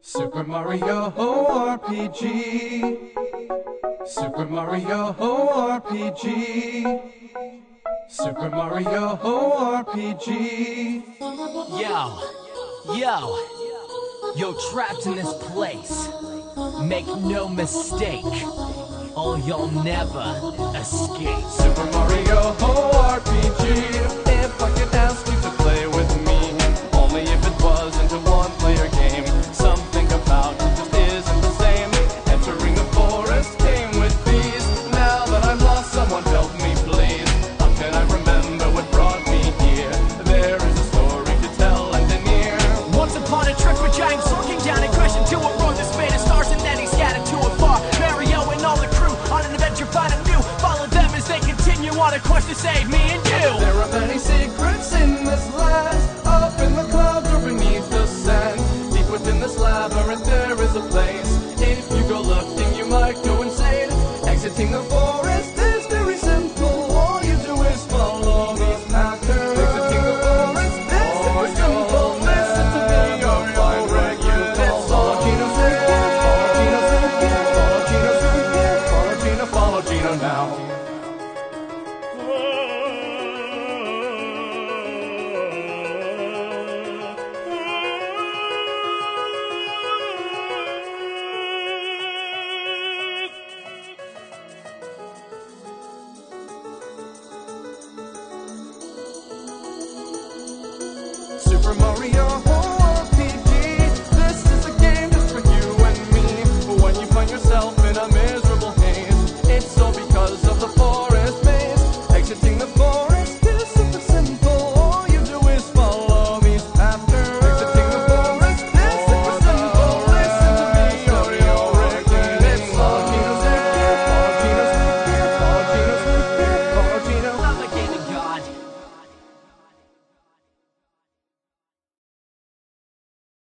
Super Mario RPG. Super Mario RPG. Super Mario RPG. Yo, yo, you're trapped in this place. Make no mistake, or you'll never escape. Super Mario RPG. lot of questions, save me and you. Super Mario.